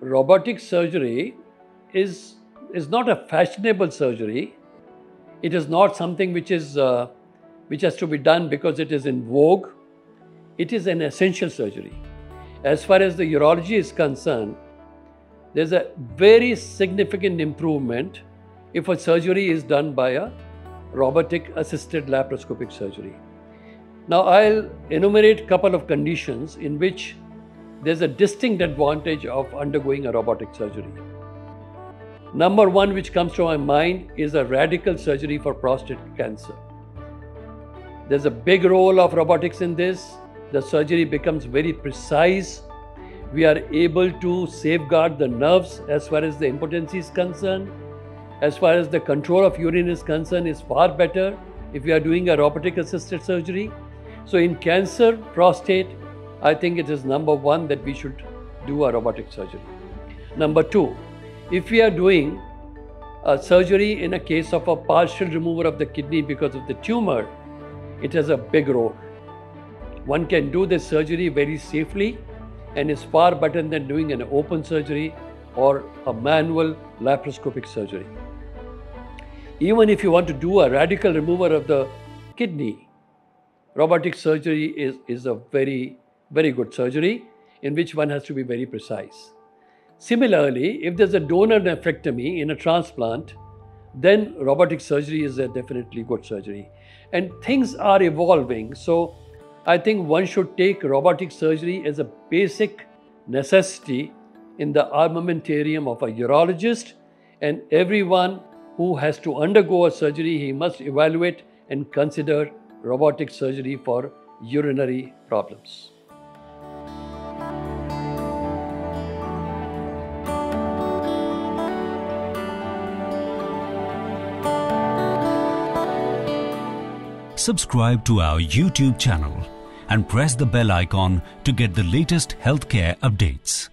robotic surgery is, is not a fashionable surgery. It is not something which, is, uh, which has to be done because it is in vogue. It is an essential surgery. As far as the urology is concerned, there's a very significant improvement if a surgery is done by a robotic assisted laparoscopic surgery. Now I'll enumerate a couple of conditions in which there's a distinct advantage of undergoing a robotic surgery. Number one, which comes to my mind, is a radical surgery for prostate cancer. There's a big role of robotics in this. The surgery becomes very precise. We are able to safeguard the nerves as far as the impotency is concerned. As far as the control of urine is concerned, is far better if we are doing a robotic assisted surgery. So in cancer, prostate, I think it is number one that we should do a robotic surgery. Number two, if we are doing a surgery in a case of a partial removal of the kidney because of the tumor, it has a big role. One can do this surgery very safely and is far better than doing an open surgery or a manual laparoscopic surgery. Even if you want to do a radical removal of the kidney, robotic surgery is, is a very very good surgery in which one has to be very precise. Similarly, if there's a donor nephrectomy in a transplant, then robotic surgery is a definitely good surgery. And things are evolving. So I think one should take robotic surgery as a basic necessity in the armamentarium of a urologist and everyone who has to undergo a surgery, he must evaluate and consider robotic surgery for urinary problems. Subscribe to our YouTube channel and press the bell icon to get the latest healthcare updates.